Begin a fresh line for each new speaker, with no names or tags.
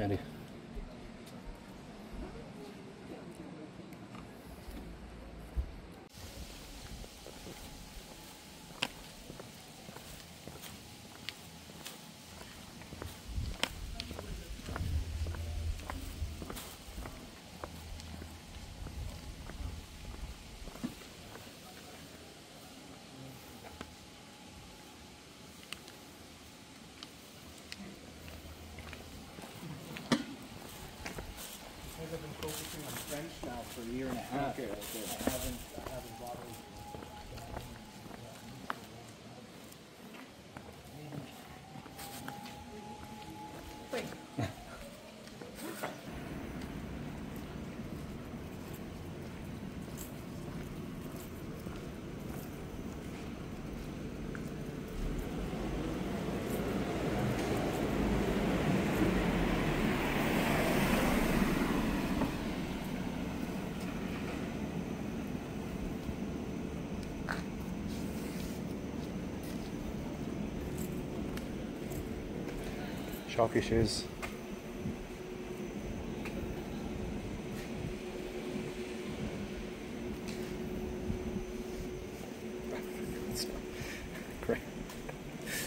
Andy.
Focusing now for a year and a half.
Okay, okay.
I haven't, I haven't bothered.
Chalky shoes.